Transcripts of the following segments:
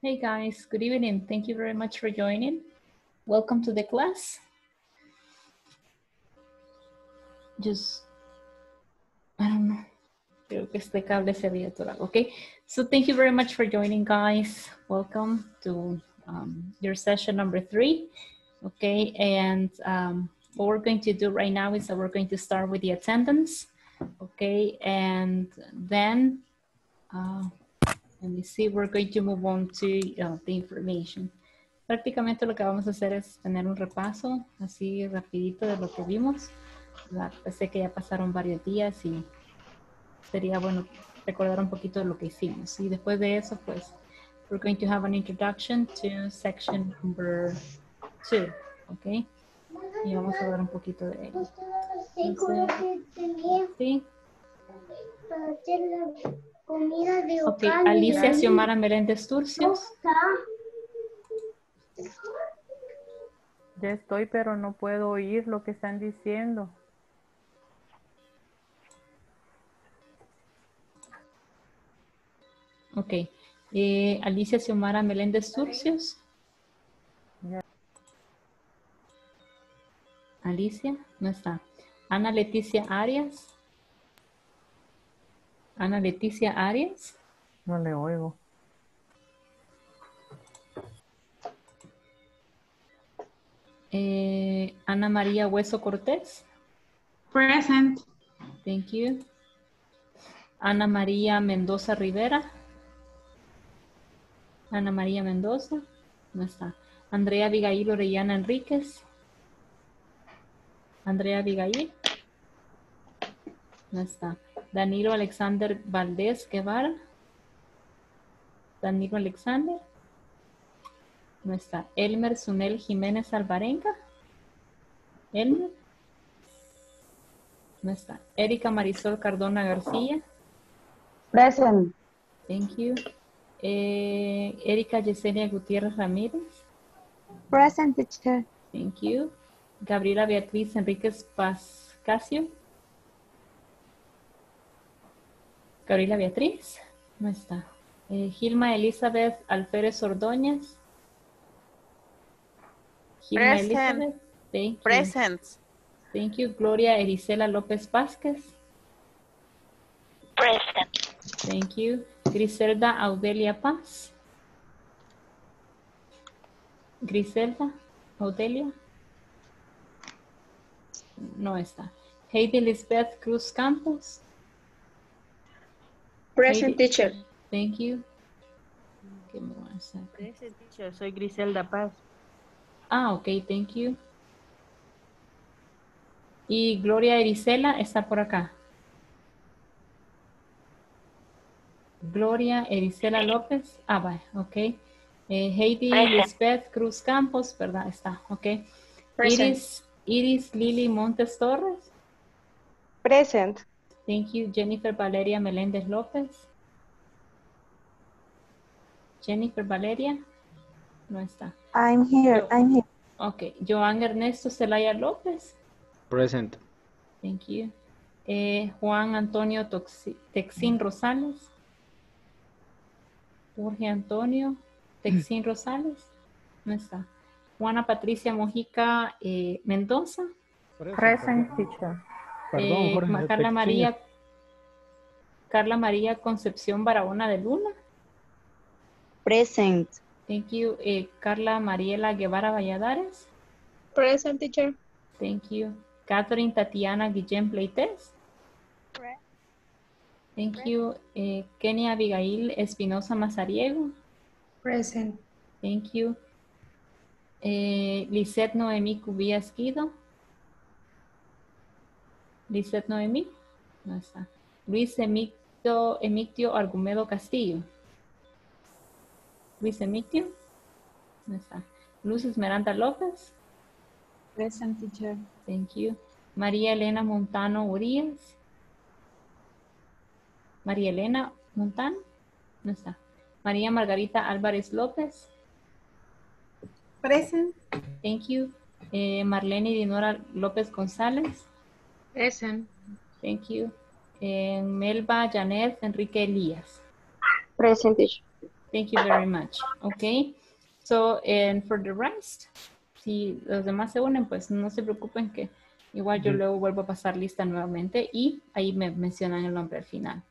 Hey guys, good evening. Thank you very much for joining. Welcome to the class. Just, I don't know. Okay, so thank you very much for joining guys. Welcome to um, your session number three. Okay, and um, what we're going to do right now is that we're going to start with the attendance. Okay, and then uh, let me see, we're going to move on to uh, the information. Prácticamente lo que vamos a hacer es tener un repaso así rapidito de lo que vimos. Pues sé que ya pasaron varios días y sería bueno recordar un poquito de lo que hicimos. Y después de eso, pues, we're going to have an introduction to section number two, ¿ok? Y vamos a hablar un poquito de ello. Sí. Comida de Ok, Alicia Xiomara Meléndez Turcios. Ya estoy, pero no puedo oír lo que están diciendo. Ok. Eh, Alicia Xiomara Meléndez Turcios. Ya. Alicia, no está. Ana Leticia Arias. Ana Leticia Arias. No le oigo. Eh, Ana María Hueso Cortés. Present. Thank you. Ana María Mendoza Rivera. Ana María Mendoza. No está. Andrea Abigail Orellana Enríquez. Andrea Abigail. No está. Danilo Alexander Valdés Guevara. Danilo Alexander. No está. Elmer Sunel Jiménez Alvarenga. Elmer. No está. Erika Marisol Cardona García. Present. Thank you. Eh, Erika Yesenia Gutiérrez Ramírez. Present teacher. Thank you. Gabriela Beatriz Enríquez Pascasio. Gabriela Beatriz. No está. Eh, Gilma Elizabeth Alférez Ordóñez. Gilma Present. Elizabeth. Thank you. Present. Thank you. Gloria Erisela López Vázquez. Present. Thank you. Griselda Audelia Paz. Griselda Audelia. No está. Heidi Lisbeth Cruz Campos. Present teacher. Thank you. Give me one second. Present teacher, soy Griselda Paz. Ah, ok, thank you. Y Gloria Erisela está por acá. Gloria Erisela López. Ah, vaya, ok. Eh, Heidi Present. Lisbeth Cruz Campos, ¿verdad? Está, ok. Present. Iris, Iris Lili Montes Torres. Present. Thank you. Jennifer Valeria Meléndez López. Jennifer Valeria. No está. I'm here. I'm here. Ok. Joan Ernesto Celaya López. Present. Thank you. Eh, Juan Antonio Toxi- Texín Rosales. Jorge Antonio Texín Rosales. No está. Juana Patricia Mojica eh, Mendoza. Present teacher. Eh, Carla María. Carla María Concepción Barahona de Luna. Present. Thank you. Eh, Carla Mariela Guevara Valladares. Present teacher. Thank you. Catherine Tatiana Guillén Pleites. Thank you. Eh, Kenia Abigail Espinosa Mazariego. Present. Thank you. Eh, Lisette Noemí Cubías Guido. Lisette Noemí. No está. Luis Emictio, Emictio Argumedo Castillo. Luis Emictio. No está. Luz Esmeralda López. Present teacher. Thank you. María Elena Montano Urias. María Elena Montano. No está. María Margarita Álvarez López. Present. Thank you. Eh, Marlene Dinora López González. Present. Thank you. Eh, Melba Janet Enrique Elías. Present. Thank you very much. Okay. So, and for the rest, si los demás se unen, pues no se preocupen que igual yo luego vuelvo a pasar lista nuevamente y ahí me mencionan el nombre al final.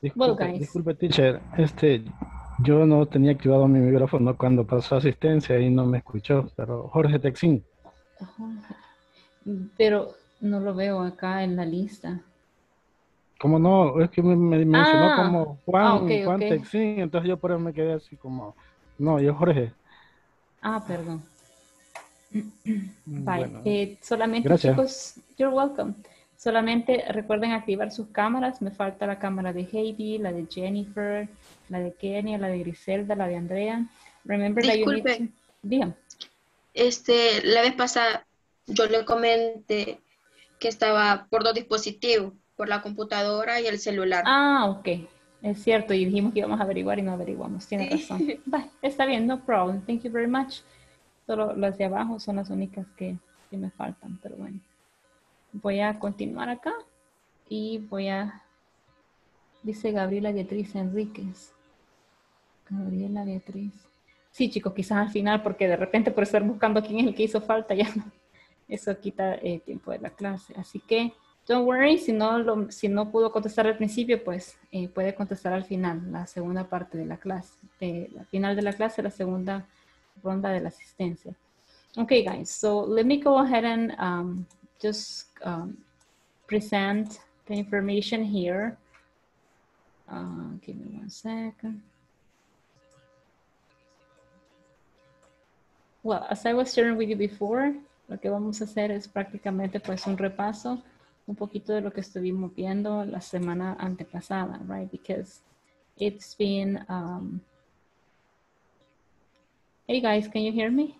Disculpe, guys. disculpe, teacher. Este, yo no tenía activado mi micrófono cuando pasó asistencia y no me escuchó, pero Jorge Texín. Pero no lo veo acá en la lista. ¿Cómo no? Es que me, me mencionó Ah, como Juan, ah, ok, Juan ok. Texín, entonces yo por eso me quedé así como, no, yo Jorge. Ah, perdón. Bye. Bueno, Eh, solamente gracias. chicos, you're welcome. Solamente recuerden activar sus cámaras. Me falta la cámara de Heidi, la de Jennifer, la de Kenia, la de Griselda, la de Andrea. Remember that you need Disculpe. to- Dígame. Este, la vez pasada yo le comenté que estaba por dos dispositivos, por la computadora y el celular. Ah, ok. Es cierto, y dijimos que íbamos a averiguar y no averiguamos. Tiene Sí. razón. Está bien, no problem. Thank you very much. Solo las de abajo son las únicas que, que me faltan, pero bueno. Voy a continuar acá y voy a... Dice Gabriela Beatriz Enríquez. Gabriela Beatriz. Sí, chicos, quizás al final, porque de repente por estar buscando quién es el que hizo falta, ya no. Eso quita eh, tiempo de la clase. Así que, don't worry, si no, lo- si no pudo contestar al principio, pues eh, puede contestar al final, la segunda parte de la clase. De, la final de la clase, la segunda ronda de la asistencia. Okay, guys, so let me go ahead and um, just um, present the information here. Uh, give me one second. Well, as I was sharing with you before, lo que vamos a hacer es prácticamente pues un repaso, un poquito de lo que estuvimos viendo la semana antepasada, right? Because it's been, um, hey guys, can you hear me?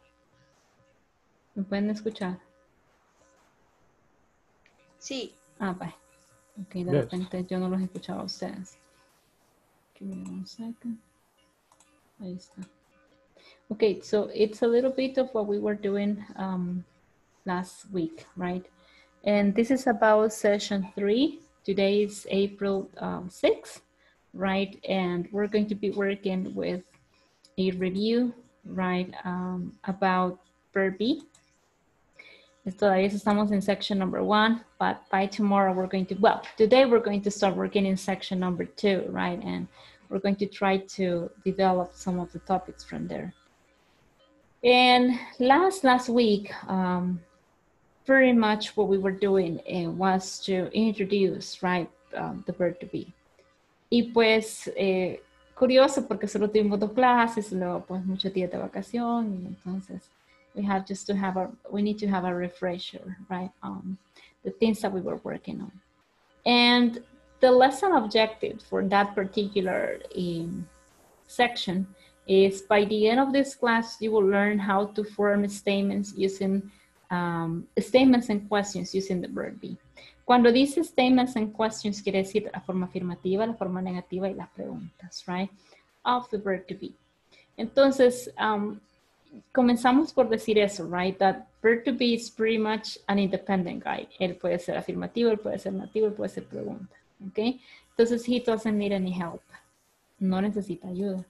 ¿Me pueden escuchar? Sí, Ah, bye. Ok, de Yes. repente yo no los escuchaba a ustedes. Give me one second. Ahí está. Okay, so it's a little bit of what we were doing um, last week, right? And this is about session three. Today is April um, 6th, right? And we're going to be working with a review, right, um, about verb B. Todavía estamos in section number one, but by tomorrow we're going to, well, today we're going to start working in section number two, right? And we're going to try to develop some of the topics from there. And last, last week, um, very much what we were doing eh, was to introduce, right, um, the verb to be. Y pues, eh, curioso porque solo tuvimos dos clases, luego pues muchos días de vacación, y entonces we have just to have a we need to have a refresher right on the things that we were working on and the lesson objective for that particular um, section is by the end of this class you will learn how to form statements using um, statements and questions using the verb be cuando dice statements and questions quiere decir la forma afirmativa la forma negativa y las preguntas right of the verb to be entonces um, comenzamos por decir eso, right? That verb to be is pretty much an independent guy. Él puede ser afirmativo, él puede ser nativo, él puede ser pregunta, ¿ok? Entonces, he doesn't need any help. No necesita ayuda.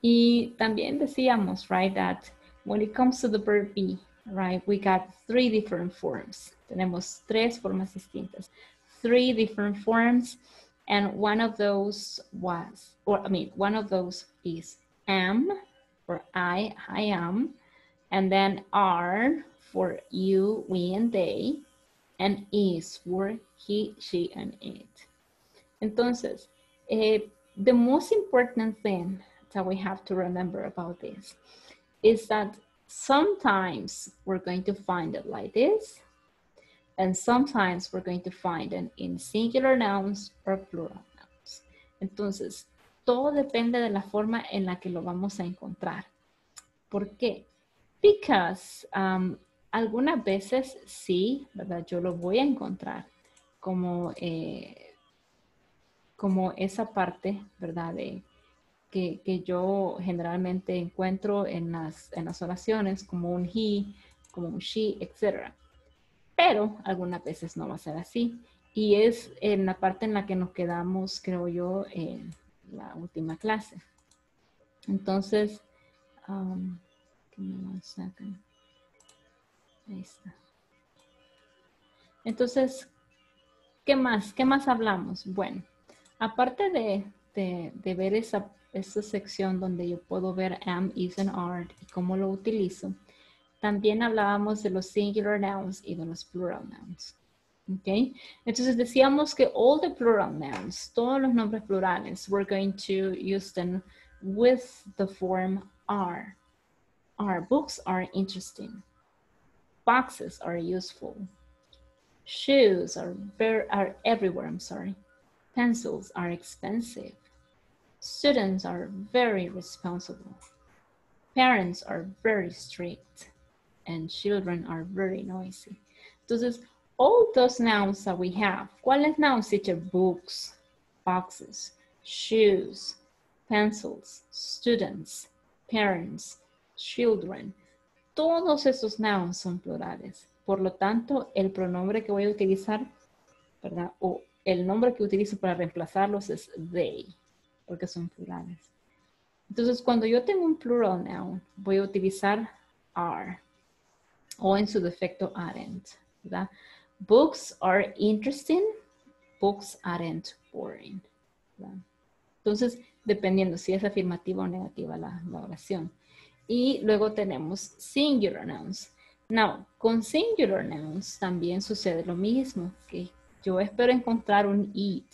Y también decíamos, right, that when it comes to the verb be, right, we got three different forms. Tenemos tres formas distintas. Three different forms, and one of those was, or I mean, one of those is am, for I, I am, and then are for you, we, and they, and is for he, she, and it. Entonces, eh, the most important thing that we have to remember about this is that sometimes we're going to find it like this, and sometimes we're going to find it in singular nouns or plural nouns. Entonces, todo depende de la forma en la que lo vamos a encontrar. ¿Por qué? Because um, algunas veces sí, ¿verdad? Yo lo voy a encontrar como, eh, esa parte, ¿verdad? De, que, que, yo generalmente encuentro en las, en las oraciones como un he, como un she, etc. Pero algunas veces no va a ser así. Y es en la parte en la que nos quedamos, creo yo, en la última clase. Entonces, um. Ahí está. Entonces, ¿qué más? ¿Qué más hablamos? Bueno, aparte de, de, de ver esa, esa sección donde yo puedo ver am, is, and are y cómo lo utilizo, también hablábamos de los singular nouns y de los plural nouns. ¿Ok? Entonces decíamos que all the plural nouns, todos los nombres plurales, we're going to use them with the form are. Our books are interesting. Boxes are useful. Shoes are, are everywhere, I'm sorry. Pencils are expensive. Students are very responsible. Parents are very strict. And children are very noisy. Entonces, all those nouns that we have, ¿cuáles nouns, teacher? Books, boxes, shoes, pencils, students, parents, children. Todos esos nouns son plurales. Por lo tanto, el pronombre que voy a utilizar, ¿verdad? O el nombre que utilizo para reemplazarlos es they, porque son plurales. Entonces, cuando yo tengo un plural noun, voy a utilizar are o en su defecto aren't. Books are interesting, books aren't boring. Entonces, dependiendo si es afirmativa o negativa la, la oración. Y luego tenemos singular nouns. Now, con singular nouns también sucede lo mismo, que yo espero encontrar un it,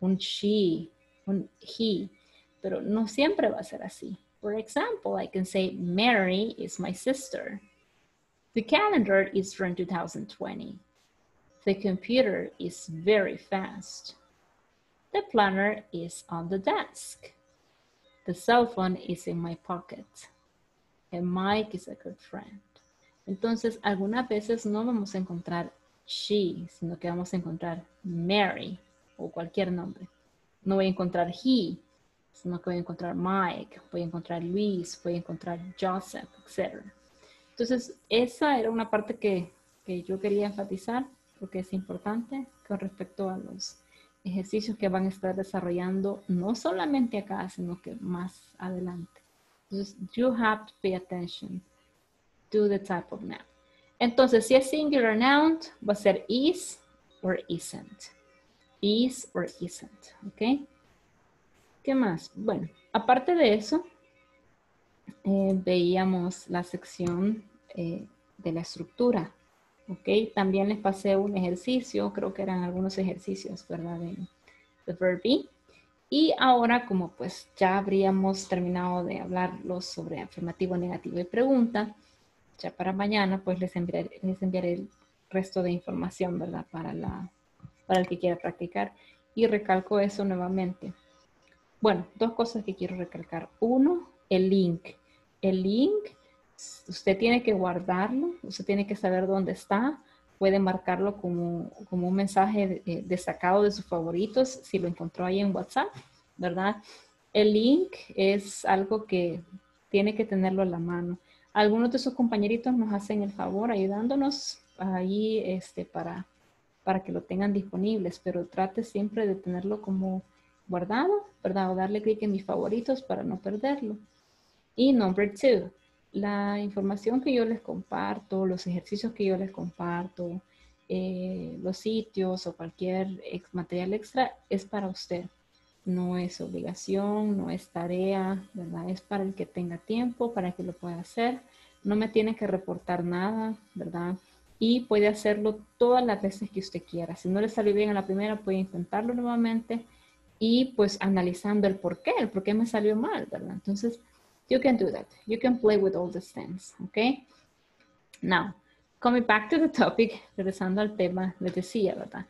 un she, un he, pero no siempre va a ser así. For example, I can say Mary is my sister. The calendar is from 2020. The computer is very fast. The planner is on the desk. The cell phone is in my pocket. And Mike is a good friend. Entonces, algunas veces no vamos a encontrar she, sino que vamos a encontrar Mary o cualquier nombre. No voy a encontrar he, sino que voy a encontrar Mike, voy a encontrar Luis, voy a encontrar Joseph, etc. Entonces, esa era una parte que, que yo quería enfatizar porque es importante con respecto a los ejercicios que van a estar desarrollando no solamente acá, sino que más adelante. Entonces, you have to pay attention to the type of noun. Entonces, si es singular noun, va a ser is or isn't. Is or isn't, ¿ok? ¿Qué más? Bueno, aparte de eso, eh, veíamos la sección eh, de la estructura, ¿ok? También les pasé un ejercicio, creo que eran algunos ejercicios, ¿verdad? De, de verb. Y ahora, como pues ya habríamos terminado de hablarlo sobre afirmativo, negativo y pregunta, ya para mañana pues les enviaré, les enviaré el resto de información, ¿verdad? Para, la, para el que quiera practicar. Y recalco eso nuevamente. Bueno, dos cosas que quiero recalcar. Uno, el link. El link, usted tiene que guardarlo, usted tiene que saber dónde está. Puede marcarlo como, como un mensaje de- destacado de sus favoritos si lo encontró ahí en WhatsApp, ¿verdad? El link es algo que tiene que tenerlo a la mano. Algunos de sus compañeritos nos hacen el favor ayudándonos ahí este, para, para que lo tengan disponibles, pero trate siempre de tenerlo como guardado, ¿verdad? O darle clic en mis favoritos para no perderlo. Y number two, la información que yo les comparto, los ejercicios que yo les comparto, eh, los sitios o cualquier material extra es para usted. No es obligación, no es tarea, ¿verdad? Es para el que tenga tiempo, para que lo pueda hacer. No me tiene que reportar nada, ¿verdad? Y puede hacerlo todas las veces que usted quiera. Si no le salió bien a la primera, puede intentarlo nuevamente y pues analizando el por qué, el por qué me salió mal, ¿verdad? Entonces, you can do that. You can play with all these things, okay? Now, coming back to the topic, regresando al tema, les decía, ¿verdad?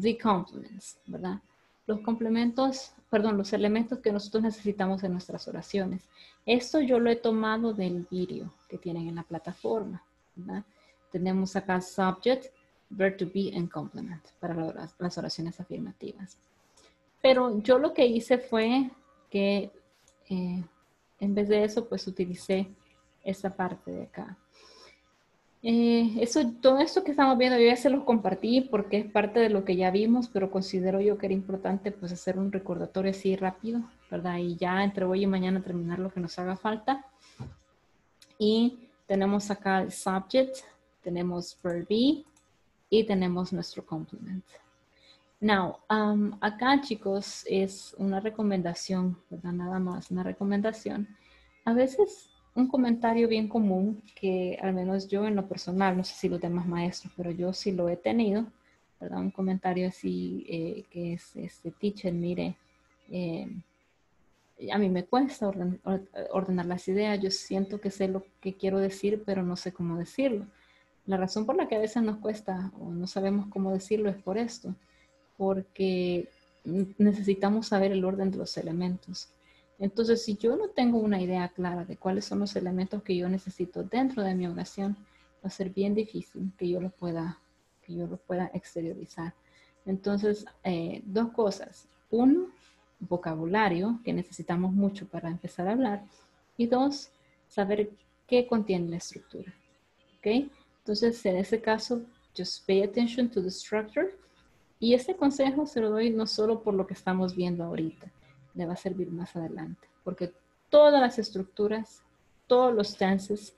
The complements, ¿verdad? Los complementos, perdón, los elementos que nosotros necesitamos en nuestras oraciones. Esto yo lo he tomado del vídeo que tienen en la plataforma, ¿verdad? Tenemos acá subject, verb to be and complement para las oraciones afirmativas. Pero yo lo que hice fue que eh, en vez de eso, pues utilicé esta parte de acá. Eh, eso, todo esto que estamos viendo, yo ya se los compartí porque es parte de lo que ya vimos, pero considero yo que era importante pues hacer un recordatorio así rápido, ¿verdad? Y ya entre hoy y mañana terminar lo que nos haga falta. Y tenemos acá el subject, tenemos verb be y tenemos nuestro complement. Now, um, acá chicos es una recomendación, ¿verdad? Nada más, una recomendación. A veces un comentario bien común que al menos yo en lo personal, no sé si los demás maestros, pero yo sí lo he tenido, ¿verdad? Un comentario así eh, que es, este, teacher, mire, eh, a mí me cuesta ordenar las ideas, yo siento que sé lo que quiero decir, pero no sé cómo decirlo. La razón por la que a veces nos cuesta o no sabemos cómo decirlo es por esto, porque necesitamos saber el orden de los elementos. Entonces, si yo no tengo una idea clara de cuáles son los elementos que yo necesito dentro de mi oración, va a ser bien difícil que yo lo pueda, que yo lo pueda exteriorizar. Entonces, eh, dos cosas. Uno, vocabulario, que necesitamos mucho para empezar a hablar. Y dos, saber qué contiene la estructura. ¿Ok? Entonces, en ese caso, just pay attention to the structure. Y este consejo se lo doy no solo por lo que estamos viendo ahorita, le va a servir más adelante, porque todas las estructuras, todos los tenses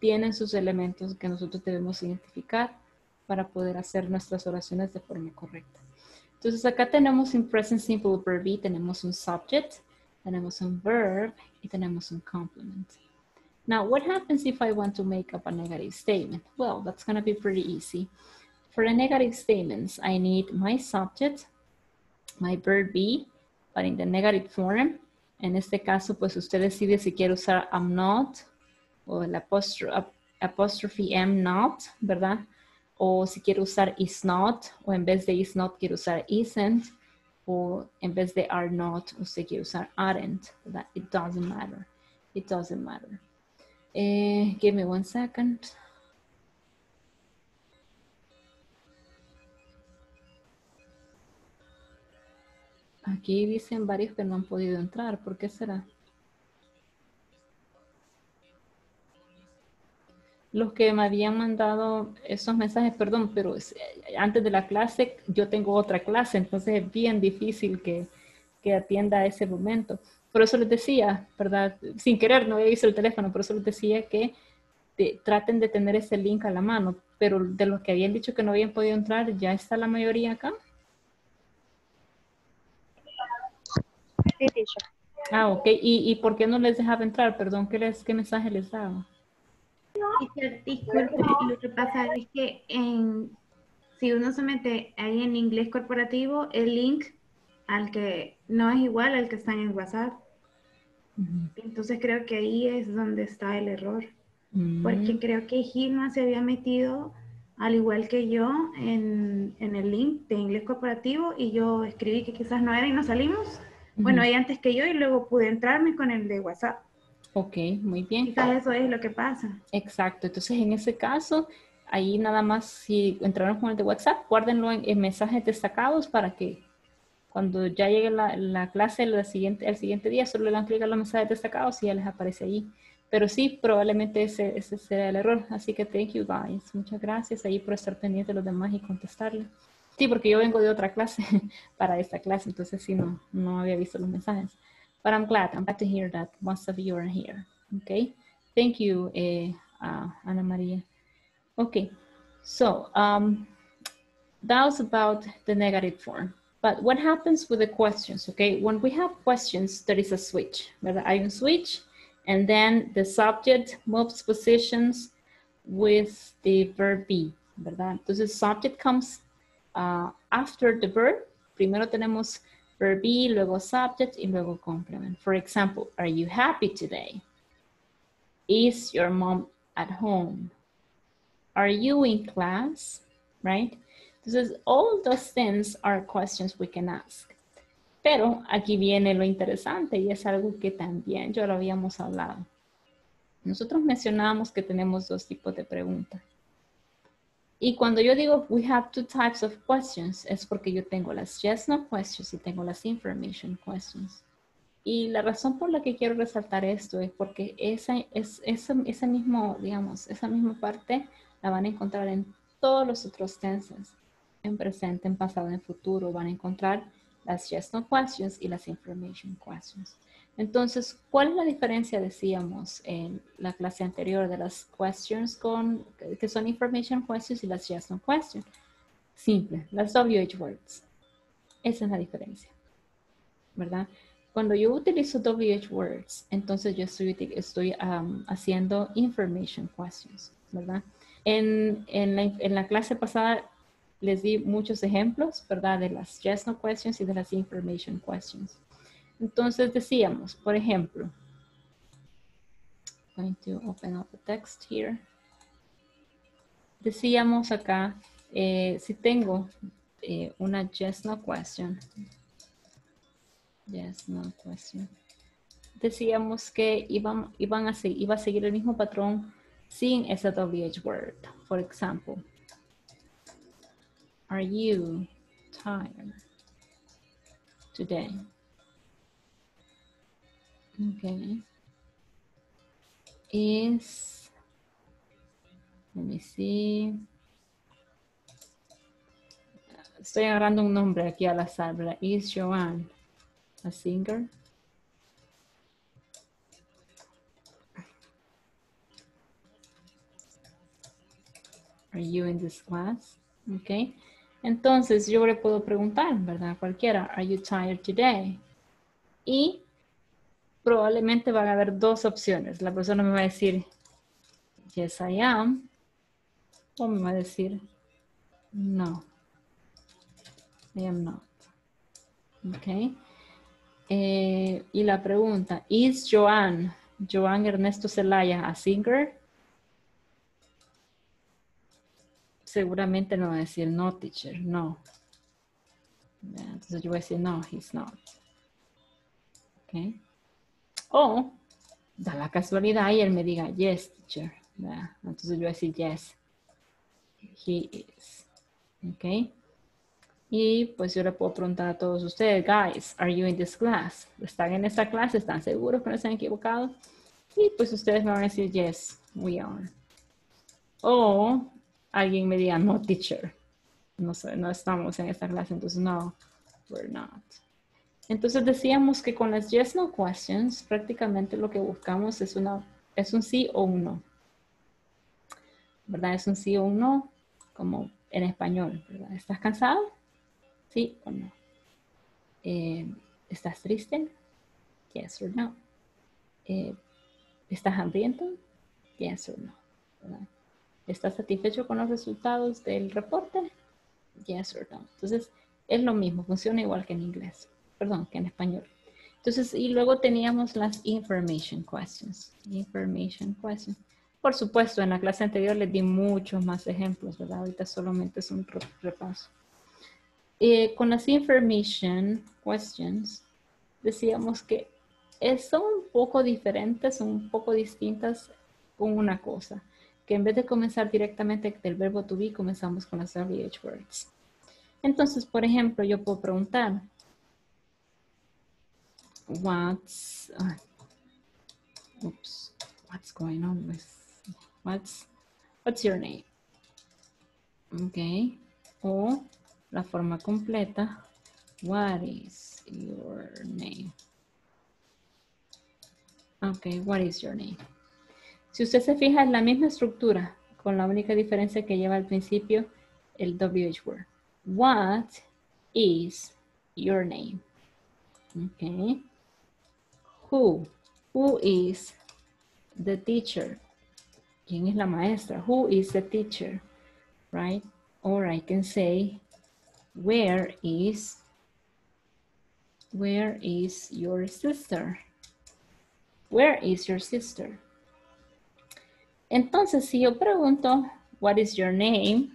tienen sus elementos que nosotros debemos identificar para poder hacer nuestras oraciones de forma correcta. Entonces acá tenemos un present simple verb tenemos un subject, tenemos un verb y tenemos un complement. Now, what happens if I want to make up a negative statement? Well, that's going to be pretty easy. For the negative statements, I need my subject, my verb be, but in the negative form. En este caso, pues usted decide si quiere usar I'm not o el apostrophe am not, ¿verdad? O si quiere usar is not, o en vez de is not quiere usar isn't, o en vez de are not, usted quiere usar aren't, ¿verdad? It doesn't matter. It doesn't matter. Eh, give me one second. Aquí dicen varios que no han podido entrar. ¿Por qué será? Los que me habían mandado esos mensajes, perdón, pero antes de la clase yo tengo otra clase, entonces es bien difícil que, que atienda a ese momento. Por eso les decía, ¿verdad? Sin querer, no había visto el teléfono, por eso les decía que traten de tener ese link a la mano. Pero de los que habían dicho que no habían podido entrar, ¿ya está la mayoría acá? Ah, ok. ¿Y, ¿Y, por qué no les dejaba entrar? Perdón, ¿qué, les, qué mensaje les daba? Disculpe, lo que pasa es que en, si uno se mete ahí en inglés corporativo, el link al que no es igual al que está en el WhatsApp. Entonces creo que ahí es donde está el error. Mm. Porque creo que Gilma se había metido, al igual que yo, en, en, el link de inglés corporativo y yo escribí que quizás no era y nos salimos. Bueno, ahí antes que yo y luego pude entrarme con el de WhatsApp. Ok, muy bien. Quizás eso es lo que pasa. Exacto. Entonces, en ese caso, ahí nada más si entraron con el de WhatsApp, guárdenlo en, mensajes destacados para que cuando ya llegue la, la clase el siguiente, el siguiente día, solo le dan clic a los mensajes destacados y ya les aparece ahí. Pero sí, probablemente ese, ese será el error. Así que thank you guys. Muchas gracias ahí por estar pendiente de los demás y contestarle. Sí, porque yo vengo de otra clase para esta clase, entonces sí, no, no había visto los mensajes. But I'm glad, I'm glad to hear that most of you are here. Okay, thank you, eh, uh, Ana Maria. Okay, so um, that was about the negative form. But what happens with the questions, okay? When we have questions, there is a switch, ¿verdad? Hay un switch, and then the subject moves positions with the verb be, ¿verdad? Entonces, subject comes uh, after the verb, primero tenemos verb be, luego subject y luego complement. For example, are you happy today? Is your mom at home? Are you in class? Right? Entonces, all those things are questions we can ask. Pero aquí viene lo interesante y es algo que también yo lo habíamos hablado. Nosotros mencionábamos que tenemos dos tipos de preguntas. Y cuando yo digo we have two types of questions, es porque yo tengo las yes no questions y tengo las information questions. Y la razón por la que quiero resaltar esto es porque esa, es, esa, esa mismo, digamos, esa misma parte la van a encontrar en todos los otros tenses. En presente, en pasado, en futuro van a encontrar las yes no questions y las information questions. Entonces, ¿cuál es la diferencia, decíamos, en la clase anterior de las questions con, que son information questions y las yes no questions? Simple, las WH words. Esa es la diferencia, ¿verdad? Cuando yo utilizo WH words, entonces yo estoy, haciendo information questions, ¿verdad? En, en, la, clase pasada les di muchos ejemplos, ¿verdad? De las yes, no questions y de las information questions. Entonces decíamos, por ejemplo, going to open up the text here. Decíamos acá, eh, si tengo eh, una yes, no question, yes, no question, decíamos que iban, iban a iba a seguir el mismo patrón sin esa WH word. For example, are you tired today? Okay. Is, let me see. Estoy agarrando un nombre aquí al azar, ¿verdad? Is Joanne a singer? Are you in this class? Ok. Entonces yo le puedo preguntar, ¿verdad? Cualquiera, are you tired today? Y probablemente van a haber dos opciones. La persona me va a decir, yes I am. O me va a decir, no, I am not. Ok. Eh, y la pregunta, ¿is Joan, Joan Ernesto Zelaya a singer? Seguramente no va a decir no, teacher, no. Entonces yo voy a decir no, he's not. Ok. O da la casualidad y él me diga yes, teacher. Entonces yo voy a decir yes, he is. Ok. Y pues yo le puedo preguntar a todos ustedes, guys, are you in this class? ¿Están en esta clase? ¿Están seguros que no se han equivocado? Y pues ustedes me van a decir, yes, we are. O alguien me diga, no, teacher. No, no estamos en esta clase, entonces no, we're not. Entonces decíamos que con las yes, no questions, prácticamente lo que buscamos es, una, es un sí o un no. ¿Verdad? Es un sí o un no, como en español, ¿verdad? ¿Estás cansado? ¿Sí o no? Eh, ¿Estás triste? Yes or no. Eh, ¿Estás hambriento? Yes or no. ¿Estás satisfecho con los resultados del reporte? Yes or no. Entonces, es lo mismo, funciona igual que en inglés, perdón, que en español. Entonces, y luego teníamos las information questions. Information questions. Por supuesto, en la clase anterior les di muchos más ejemplos, ¿verdad? Ahorita solamente es un repaso. Eh, con las information questions, decíamos que son un poco diferentes, son un poco distintas con una cosa, que en vez de comenzar directamente del verbo to be, comenzamos con las WH words. Entonces, por ejemplo, yo puedo preguntar, what's, uh, oops, what's going on with, what's, what's your name? Okay, o la forma completa. What is your name? Ok, what is your name? Si usted se fija, es la misma estructura, con la única diferencia que lleva al principio el WH word. What is your name? Okay. Who? Who is the teacher? ¿Quién es la maestra? Who is the teacher? Right? Or I can say, where is where is your sister? Where is your sister? Entonces, si yo pregunto, what is your name?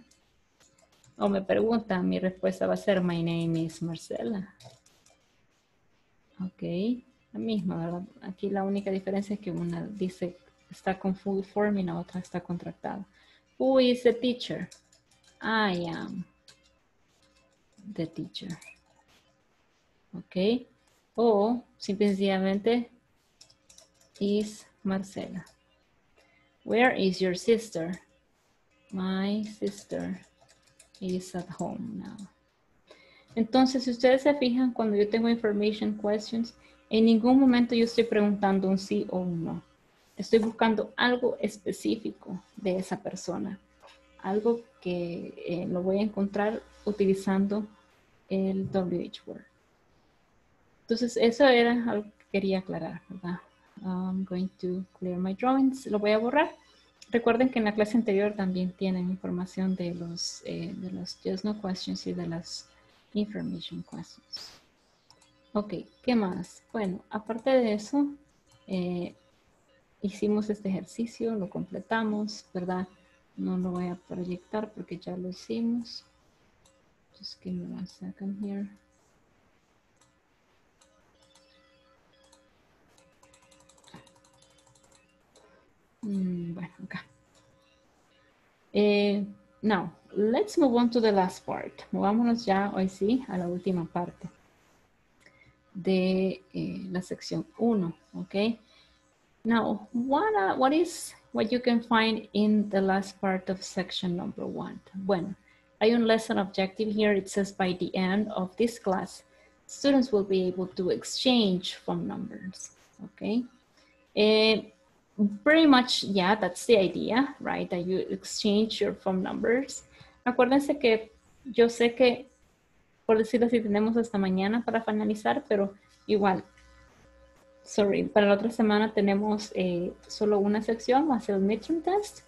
O me pregunta, mi respuesta va a ser, my name is Marcela. Ok, la misma, ¿verdad? Aquí la única diferencia es que una dice, está con full form y la otra está contractada. Who is the teacher? I am the teacher. Ok. O simplemente is Marcela. Where is your sister? My sister is at home now. Entonces, si ustedes se fijan, cuando yo tengo information questions, en ningún momento yo estoy preguntando un sí o un no. Estoy buscando algo específico de esa persona. Algo que eh, lo voy a encontrar utilizando el WH word. Entonces, eso era algo que quería aclarar, ¿verdad? I'm going to clear my drawings. Lo voy a borrar. Recuerden que en la clase anterior también tienen información de los, eh, de los just no questions y de las information questions. Ok, ¿qué más? Bueno, aparte de eso, eh, hicimos este ejercicio, lo completamos, ¿verdad? No lo voy a proyectar porque ya lo hicimos. Just give me one second here. Mm, bueno, acá. Eh, now, let's move on to the last part. Movámonos ya hoy sí a la última parte de eh, la sección 1, okay? Now, what, uh, what is what you can find in the last part of section number 1? Bueno, hay un lesson objective here. It says by the end of this class, students will be able to exchange phone numbers, okay? Uh, pretty much, yeah, that's the idea, right? That you exchange your phone numbers. Acuérdense que yo sé que, por decirlo así, tenemos hasta mañana para finalizar, pero igual, sorry, para la otra semana tenemos eh, solo una sección, va a ser el midterm test.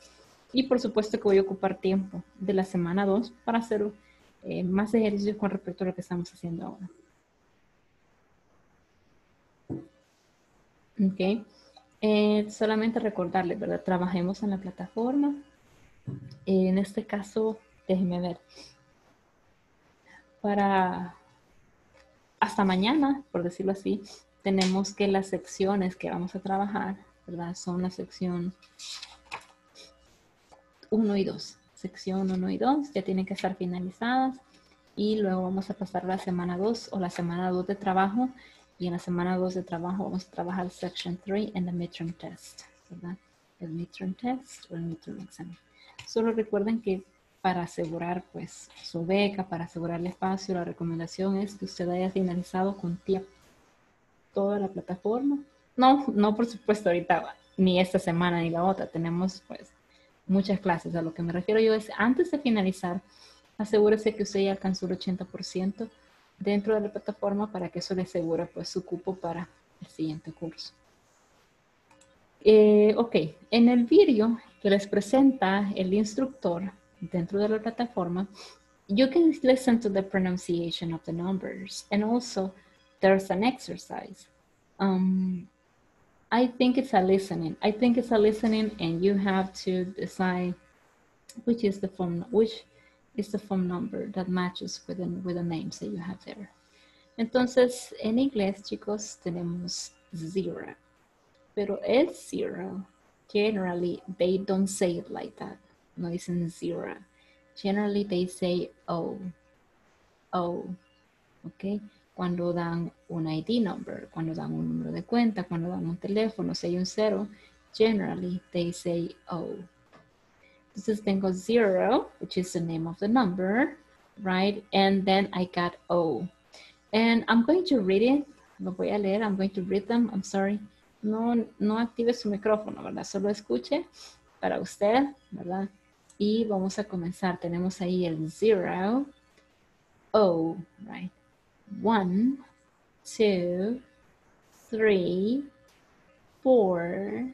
Y por supuesto que voy a ocupar tiempo de la semana 2 para hacer eh, más ejercicios con respecto a lo que estamos haciendo ahora. Ok. Eh, solamente recordarles, ¿verdad? Trabajemos en la plataforma. en este caso, déjenme ver. Para hasta mañana, por decirlo así, tenemos que las secciones que vamos a trabajar, ¿verdad? Son la sección 1 y 2. Sección 1 y 2 ya tienen que estar finalizadas y luego vamos a pasar a la semana 2 o la semana 2 de trabajo y en la semana 2 de trabajo vamos a trabajar section 3 en the midterm test, ¿verdad? El midterm test o el midterm exam. Solo recuerden que para asegurar pues su beca, para asegurar el espacio, la recomendación es que usted haya finalizado con tiempo toda la plataforma. No, no por supuesto ahorita, ni esta semana ni la otra, tenemos pues muchas clases. A lo que me refiero yo es antes de finalizar, asegúrese que usted ya alcanzó el 80% dentro de la plataforma para que eso le asegure pues su cupo para el siguiente curso. Eh, ok, en el vídeo que les presenta el instructor dentro de la plataforma, you can listen to the pronunciation of the numbers and also there's an exercise. Um, I think it's a listening. I think it's a listening and you have to decide which is the phone, which is the phone number that matches with the, with the names that you have there. Entonces, en inglés, chicos, tenemos zero. Pero es zero. Generally, they don't say it like that. No dicen zero. Generally, they say O. O. ¿Ok? Cuando dan un ID number, cuando dan un número de cuenta, cuando dan un teléfono, si hay un cero, generally, they say O. Entonces tengo zero, which is the name of the number, right? And then I got O. And I'm going to read it. Lo voy a leer. I'm going to read them. I'm sorry. No, no active su micrófono, ¿verdad? Solo escuche para usted, ¿verdad? Y vamos a comenzar. Tenemos ahí el zero, O, right? One, two, three, four,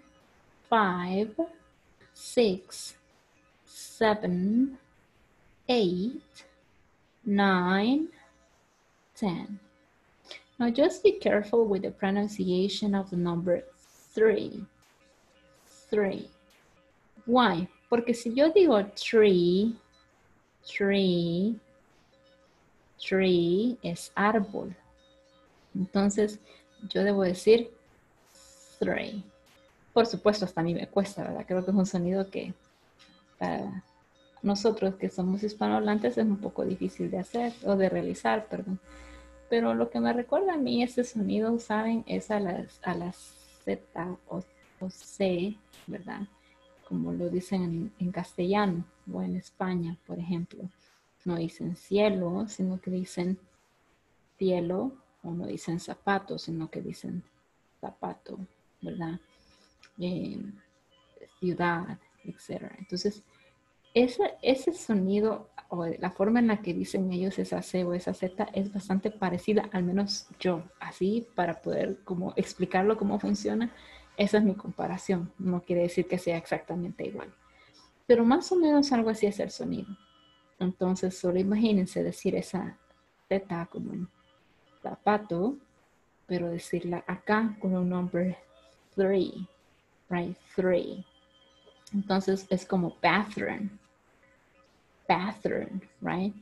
five, six, seven, eight, nine, ten. Now just be careful with the pronunciation of the number three. Three. Why? Porque si yo digo tree, tree, tree es árbol. Entonces yo debo decir three. Por supuesto, hasta a mí me cuesta, ¿verdad? Creo que es un sonido que para nosotros que somos hispanohablantes es un poco difícil de hacer o de realizar, perdón. Pero lo que me recuerda a mí ese sonido, ¿saben? Es a las, a las Z o, o C, ¿verdad? como lo dicen en, en castellano, o en España, por ejemplo, no dicen cielo, sino que dicen cielo, o no dicen zapato, sino que dicen zapato, ¿verdad? Eh, ciudad, etc. Entonces, ese, ese sonido o la forma en la que dicen ellos esa C o esa Z es bastante parecida, al menos yo, así para poder como explicarlo cómo funciona, esa es mi comparación, no quiere decir que sea exactamente igual, pero más o menos algo así es el sonido. Entonces, solo imagínense decir esa Z como un zapato, pero decirla acá con un number 3, right? 3. Entonces es como bathroom. Bathroom, right?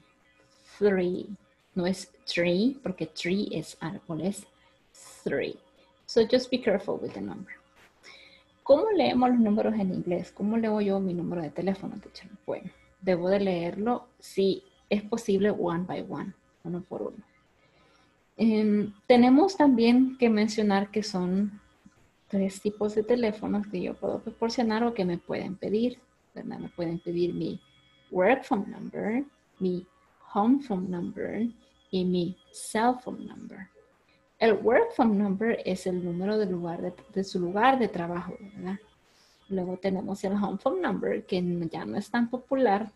Three. No es tree, porque tree es árbol, es three. So just be careful with the number. ¿Cómo leemos los números en inglés? ¿Cómo leo yo mi número de teléfono, teacher? Bueno, debo de leerlo si es posible one by one, uno por uno. Em, tenemos también que mencionar que son tres tipos de teléfonos que yo puedo proporcionar o que me pueden pedir. ¿verdad? Me pueden pedir mi work phone number, mi home phone number y mi cell phone number. El work phone number es el número de, lugar de, su lugar de trabajo, ¿verdad? Luego tenemos el home phone number, que ya no es tan popular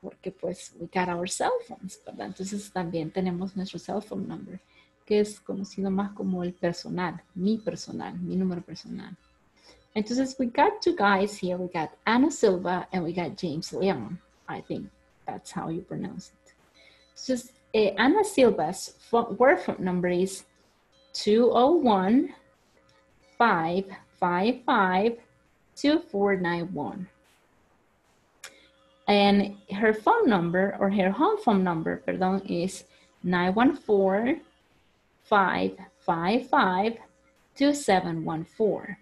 porque pues we got our cell phones, ¿verdad? Entonces también tenemos nuestro cell phone number que es conocido más como el personal, mi personal, mi número personal. Entonces, we got two guys here. We got Ana Silva and we got James Leon. I think that's how you pronounce it. Entonces, eh, Ana Silva's word phone number is 201 555 2491. And her phone number, or her home phone number, perdón, is 914 555 2714.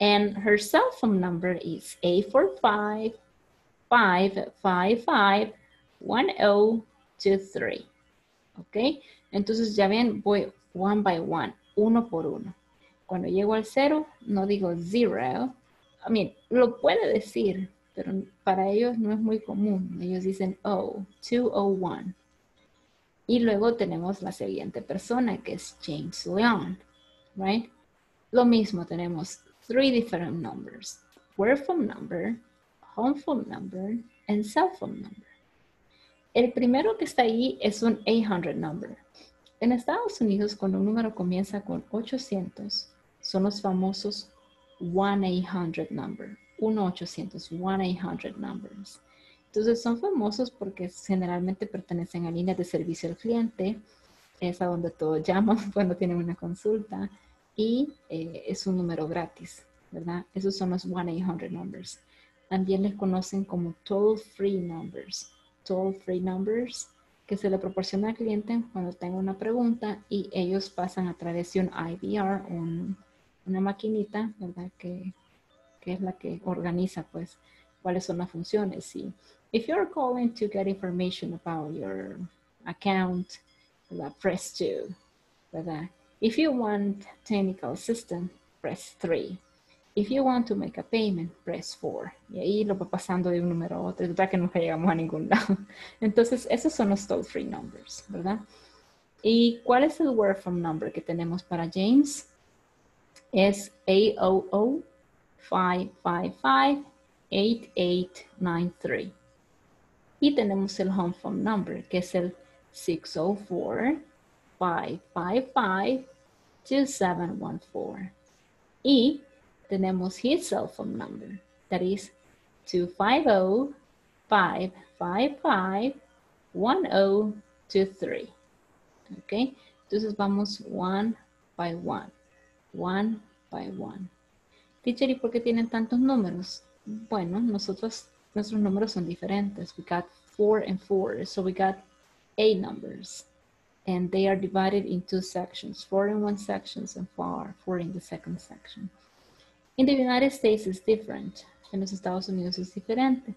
And her cell phone number is 845 555 1023. ¿Ok? Entonces ya ven, voy one by one, uno por uno. Cuando llego al cero, no digo zero. I mean, lo puede decir, pero para ellos no es muy común. Ellos dicen, oh, 201. Y luego tenemos la siguiente persona que es James Leon, right? Lo mismo, tenemos three different numbers. Work phone number, home phone number, and cell phone number. El primero que está ahí es un 800 number. En Estados Unidos, cuando un número comienza con 800, son los famosos 1-800 number. 1-800, 1-800 numbers. Entonces son famosos porque generalmente pertenecen a líneas de servicio al cliente, es a donde todos llaman cuando tienen una consulta y eh, es un número gratis, ¿verdad? Esos son los 1-800 numbers. También les conocen como toll free numbers. Toll free numbers que se le proporciona al cliente cuando tenga una pregunta y ellos pasan a través de un IVR, una maquinita, ¿verdad? Que, que es la que organiza pues cuáles son las funciones y If you're calling to get information about your account, press 2, ¿verdad? If you want technical assistance, press 3. If you want to make a payment, press 4. Y ahí lo va pasando de un número a otro, verdad que nunca llegamos a ningún lado. Entonces, esos son los toll-free numbers, ¿verdad? ¿Y cuál es el word from number que tenemos para James? Es AOO 555 8893. Y tenemos el home phone number, que es el 604-555-2714. Y tenemos his cell phone number, that is 250-555-1023. Ok, entonces vamos one by one, one by one. Teacher, ¿y por qué tienen tantos números? Bueno, nosotros nuestros números son diferentes. We got four and four, so we got eight numbers. And they are divided in two sections, four in one section and four, four in the second section. In the United States it's different. En los Estados Unidos es diferente.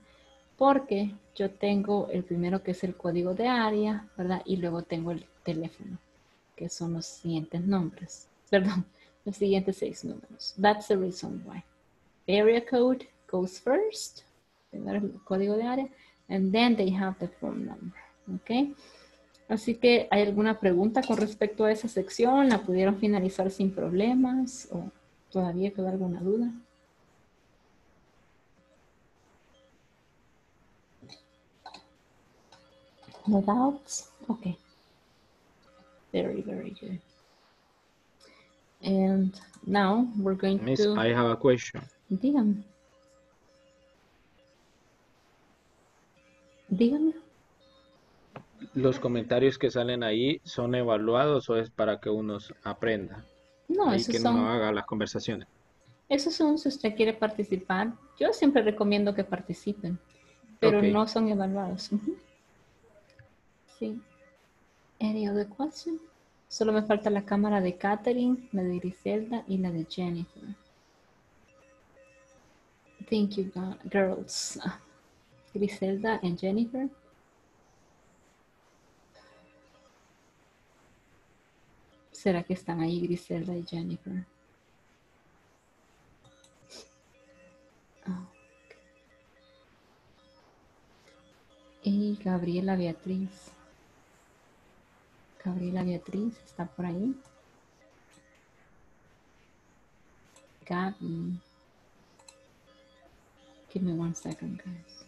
Porque yo tengo el primero que es el código de área, ¿verdad? Y luego tengo el teléfono, que son los siguientes nombres. Perdón, los siguientes seis números. That's the reason why. Area code goes first, Primero código de área, and then they have the phone number. ¿Ok? Así que, ¿hay alguna pregunta con respecto a esa sección? ¿La pudieron finalizar sin problemas? ¿O todavía queda alguna duda? No doubts? Okay. Very, very good. And now we're going Miss, to... I have a question. Dígame. Dígame. ¿Los comentarios que salen ahí son evaluados o es para que uno aprenda? No, y esos que son, no haga las conversaciones. esos son si usted quiere participar. Yo siempre recomiendo que participen, pero no son evaluados. Sí. Any other question? Solo me falta la cámara de Catherine, la de Griselda y la de Jennifer. Thank you, girls. Griselda and Jennifer. ¿Será que están ahí Griselda y Jennifer? Ah. Y Gabriela Beatriz. Gabriela Beatriz está por ahí. Gaby. Give me one second, guys.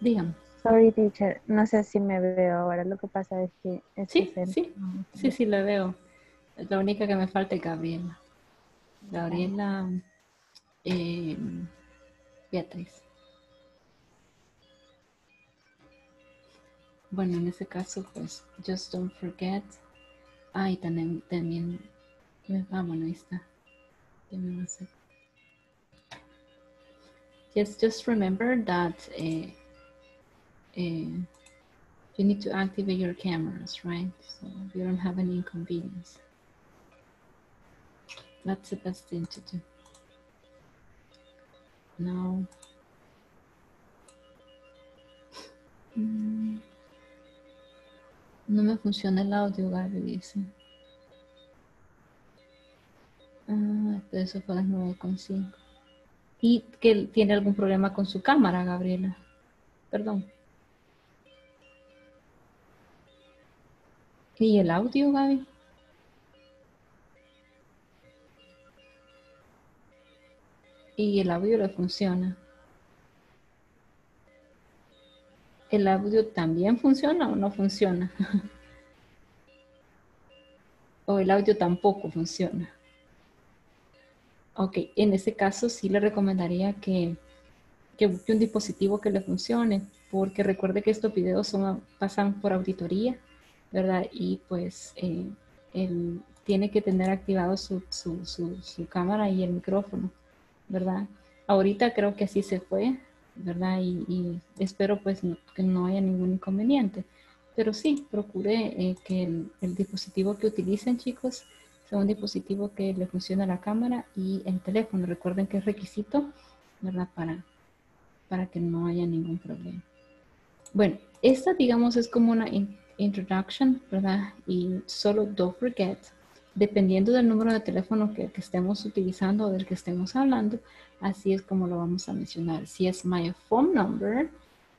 Dígame. Sorry, teacher. No sé si me veo ahora. Lo que pasa es que... Sí, sí. no, Sí, sí, la veo. La única que me falta es Gabriela. Gabriela eh, Beatriz. Bueno, en ese caso, pues, just don't forget. Ay, también, también, ah, bueno, ahí está. Yes, just remember that eh, eh, you need to activate your cameras, right? So you don't have any inconvenience. That's the best thing to do. Now, Mm. no me funciona el audio, Gaby dice. Ah, eso fue a las 9.5. ¿Y que tiene algún problema con su cámara, Gabriela? Perdón. ¿Y el audio, Gaby? Y el audio le funciona. ¿El audio también funciona o no funciona? o el audio tampoco funciona. Ok, en ese caso sí le recomendaría que, que busque un dispositivo que le funcione, porque recuerde que estos videos pasan por auditoría, ¿verdad? Y pues eh, él tiene que tener activado su, su, su, cámara y el micrófono, ¿verdad? Ahorita creo que así se fue, ¿verdad? Y, espero pues que no haya ningún inconveniente. Pero sí, procure eh, que el, dispositivo que utilicen, chicos, sea un dispositivo que le funcione a la cámara y el teléfono. Recuerden que es requisito, ¿verdad? Para, para que no haya ningún problema. Bueno, esta, digamos, es como una introduction, ¿verdad? Y solo don't forget, dependiendo del número de teléfono que, estemos utilizando o del que estemos hablando, así es como lo vamos a mencionar. Si es my phone number,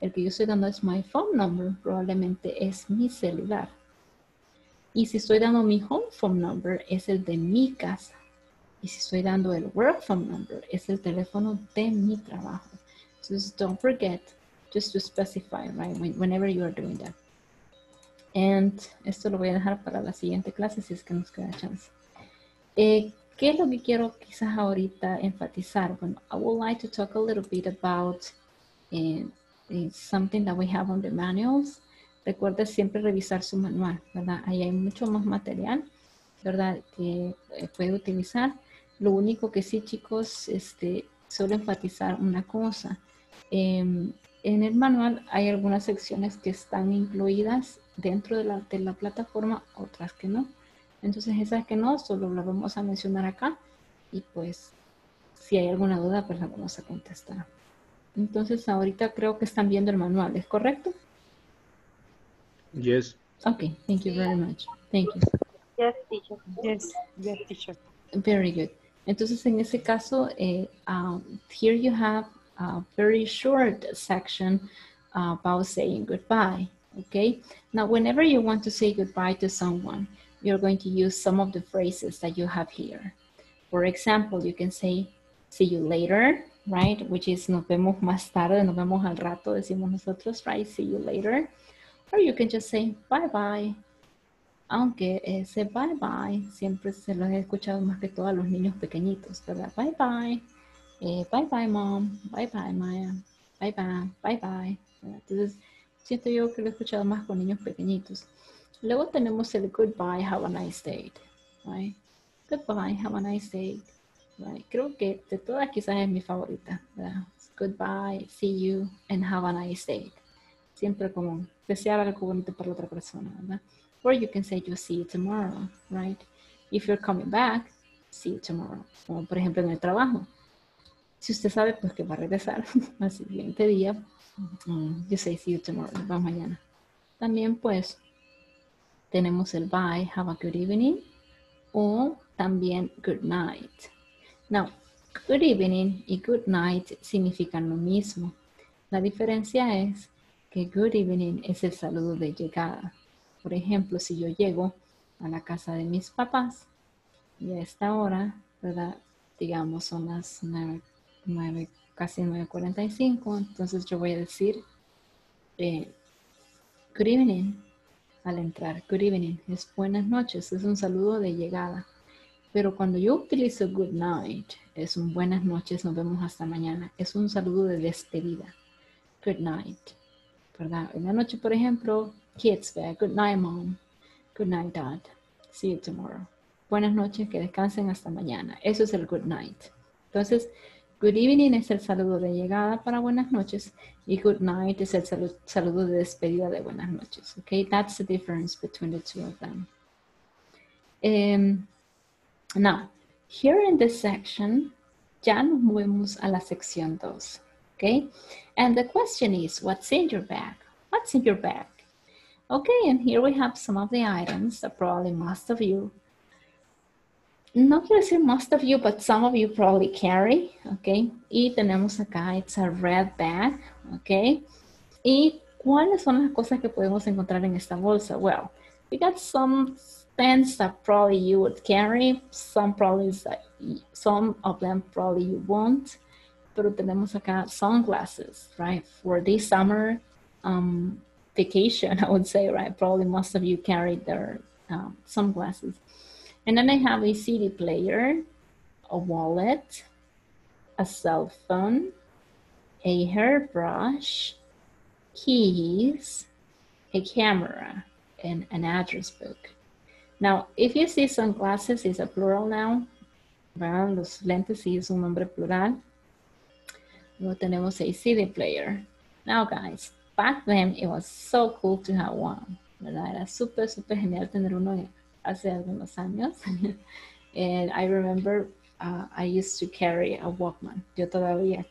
el que yo estoy dando es my phone number, probablemente es mi celular. Y si estoy dando mi home phone number, es el de mi casa. Y si estoy dando el work phone number, es el teléfono de mi trabajo. Entonces, don't forget just to specify, right, when- whenever you are doing that. And esto lo voy a dejar para la siguiente clase si es que nos queda chance. Eh, ¿Qué es lo que quiero quizás ahorita enfatizar? Bueno, I would like to talk a little bit about eh, eh, something that we have on the manuals. Recuerde siempre revisar su manual, ¿verdad? Ahí hay mucho más material, ¿verdad? Que eh, puede utilizar. Lo único que sí, chicos, este, solo enfatizar una cosa. Em, en el manual hay algunas secciones que están incluidas dentro de la, de la plataforma, otras que no. Entonces esas que no, solo las vamos a mencionar acá y pues si hay alguna duda, pues la vamos a contestar. Entonces ahorita creo que están viendo el manual, ¿es correcto? Yes. Okay, thank you very much. Thank you. Yes, teacher. Yes, yes, teacher. Very good. Entonces, en ese caso, eh, um, here you have a very short section about saying goodbye, okay? Now, whenever you want to say goodbye to someone, you're going to use some of the phrases that you have here. For example, you can say, see you later, right? Which is nos vemos más tarde, nos vemos al rato, decimos nosotros, right? See you later. Or you can just say, bye bye. Aunque ese bye bye siempre se lo he escuchado más que todo a los niños pequeñitos, ¿verdad? Bye bye. Eh, bye bye mom. Bye bye Maya. Bye bye. Bye bye. Entonces, siento yo que lo he escuchado más con niños pequeñitos. Luego tenemos el goodbye, have a nice day. Right? Goodbye, have a nice day. Right? Creo que de todas quizás es mi favorita. ¿verdad? Goodbye, see you, and have a nice day. Siempre como desear algo bonito para la otra persona, ¿verdad? Or you can say you'll see you tomorrow, right? If you're coming back, see you tomorrow. Como por ejemplo en el trabajo. Si usted sabe pues que va a regresar al siguiente día, you say see you tomorrow, va mañana. También pues tenemos el bye, have a good evening, o también good night. Now, good evening y good night significan lo mismo. La diferencia es que good evening es el saludo de llegada. Por ejemplo, si yo llego a la casa de mis papás y a esta hora, ¿verdad? Digamos, son las 9, 9 casi 9.45, entonces yo voy a decir eh, good evening al entrar. Good evening es buenas noches, es un saludo de llegada. Pero cuando yo utilizo good night, es un buenas noches, nos vemos hasta mañana. Es un saludo de despedida. Good night. ¿Verdad? En la noche, por ejemplo, kids, good night mom. Good night dad. See you tomorrow. Buenas noches, que descansen hasta mañana. Eso es el good night. Entonces, good evening es el saludo de llegada para buenas noches y good night es el salu- saludo de despedida de buenas noches. Okay, that's the difference between the two of them. Um, now, here in this section, ya nos movemos a la sección 2. Okay, and the question is, what's in your bag? What's in your bag? Okay, and here we have some of the items that probably most of you no quiero most of you, but some of you probably carry, ok. Y tenemos acá, it's a red bag, ok. ¿Y cuáles son las cosas que podemos encontrar en esta bolsa? Well, we got some pens that probably you would carry, some probably, some of them probably you won't. Pero tenemos acá sunglasses, right? For this summer um, vacation, I would say, right? Probably most of you carried their um, sunglasses. And then I have a CD player, a wallet, a cell phone, a hairbrush, keys, a camera, and an address book. Now, if you see sunglasses, is a plural now. ¿verdad? Los lentes sí es un nombre plural. Luego tenemos a CD player. Now, guys, back then it was so cool to have one. ¿verdad? Era súper, súper genial tener uno hace algunos años. And I remember uh, I used to carry a Walkman. Yo todavía